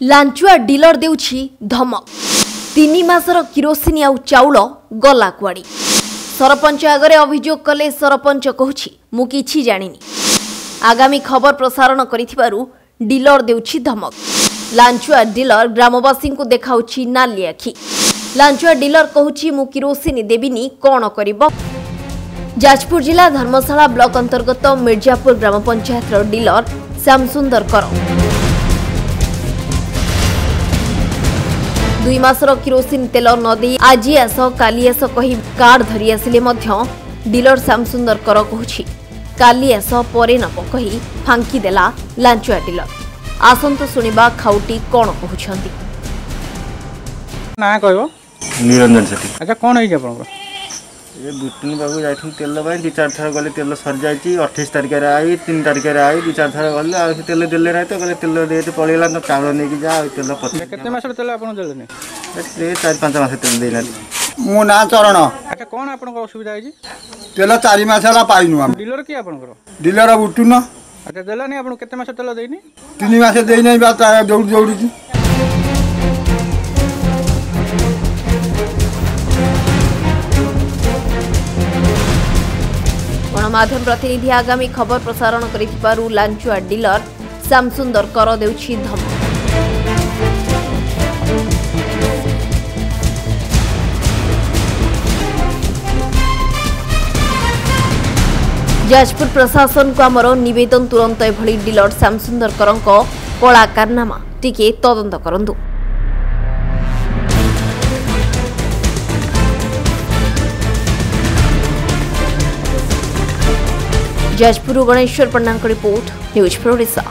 ଲାଞ୍ଚୁଆ ଡିଲର ଦେଉଛି ଧମକ। ତିନି ମାସର କିରୋସିନି ଆଉ ଚାଉଳ ଗଲା କୁଆଡ଼ି? ସରପଞ୍ଚ ଆଗରେ ଅଭିଯୋଗ କଲେ ସରପଞ୍ଚ କହୁଛି ମୁଁ କିଛି ଜାଣିନି। ଆଗାମୀ ଖବର ପ୍ରସାରଣ କରିଥିବାରୁ ଡିଲର ଦେଉଛି ଧମକ। ଲାଞ୍ଚୁଆ ଡିଲର ଗ୍ରାମବାସୀଙ୍କୁ ଦେଖାଉଛି ନାଲି ଆଖି ଲାଞ୍ଚୁଆ ଡିଲର କହୁଛି ମୁଁ କିରୋସିନି ଦେବିନି କ'ଣ କରିବ? ଯାଜପୁର ଜିଲ୍ଲା ଧର୍ମଶାଳା ବ୍ଲକ ଅନ୍ତର୍ଗତ ମିର୍ଜାପୁର ଗ୍ରାମ ପଞ୍ଚାୟତର ଡିଲର ଶ୍ୟାମସୁନ୍ଦର କର। ଦୁଇ ମାସର କିରୋସିନ ତେଲ ନ ଦେଇ ଆଜି ଆସ କାଲି ଆସ କହି କାର୍ଡ ଧରି ଆସିଲେ ମଧ୍ୟ ଡିଲର ଶ୍ୟାମସୁନ୍ଦର କର କହୁଛି। କାଲି ଆସ ପରେ ନେବ କହି ଫାଙ୍କିଦେଲା ଲାଞ୍ଚୁଆ ଡିଲର। ଆସନ୍ତୁ ଶୁଣିବା ଖାଉଟି କ'ଣ କହୁଛନ୍ତି। ନାଁ କହିବ? ନିରଞ୍ଜନ ସେଠି। ଆଚ୍ଛା କ'ଣ ହେଇଛି ଆପଣଙ୍କର? ଏ ବିଟୁନି ପାଖକୁ ଯାଇଥିଲି ତେଲ ପାଇଁ ଦୁଇ ଚାରି ଥର ଗଲେ ତେଲ ସରିଯାଇଛି ଅଠେଇଶ ତାରିଖରେ ଆଇ ତିନି ତାରିଖରେ ଆଇ ଦୁଇ ଚାରି ଥର ଗଲେ ଆଉ ସେ ତେଲ ଦେଲେ ନାହିଁ ତ କହିଲେ ତେଲ ରେଟ୍ ପଳେଇଲା ତ ଚାଉଳ ନେଇକି ଯା ଆଉ ତେଲ ପଚିଶ କେତେ ମାସର ତେଲ ଆପଣ ଦେଲେନି? ଏ ଚାରି ପାଞ୍ଚ ମାସ ତେଲ ଦେଇନାହାନ୍ତି। ମୋ ନାଁ ଚରଣ। ଆଚ୍ଛା କ'ଣ ଆପଣଙ୍କର ଅସୁବିଧା ହେଇଛି? ତେଲ ଚାରି ମାସ ହେଲା ପାଇନୁ ଆମେ। ଡିଲର କିଏ ଆପଣଙ୍କର? ଡିଲର ବୁଟୁନ। ଆଚ୍ଛା ଦେଲାନି ଆପଣଙ୍କୁ କେତେ ମାସ ତେଲ ଦେଇନି? ତିନି ମାସ ଦେଇନାହିଁ ବା ତା ଦୌଡ଼ି ଦୌଡ଼ିଛି। ଗଣମାଧ୍ୟମ ପ୍ରତିନିଧି ଆଗାମୀ ଖବର ପ୍ରସାରଣ କରିଥିବାରୁ ଲାଞ୍ଚୁଆ ଡିଲର ଶ୍ୟାମସୁନ୍ଦର କର ଦେଉଛି ଧମକ। ଯାଜପୁର ପ୍ରଶାସନକୁ ଆମର ନିବେଦନ ତୁରନ୍ତ ଏଭଳି ଡିଲର ଶ୍ୟାମସୁନ୍ଦର କରଙ୍କ କଳା କାରନାମା। ଟିକେ ତଦନ୍ତ କରନ୍ତୁ। ଯାଜପୁରରୁ ଗଣେଶ୍ୱର ପଣ୍ଡାଙ୍କ ରିପୋର୍ଟ ନ୍ୟୁଜ୍ ଫ୍ଲୋ ଓଡ଼ିଶା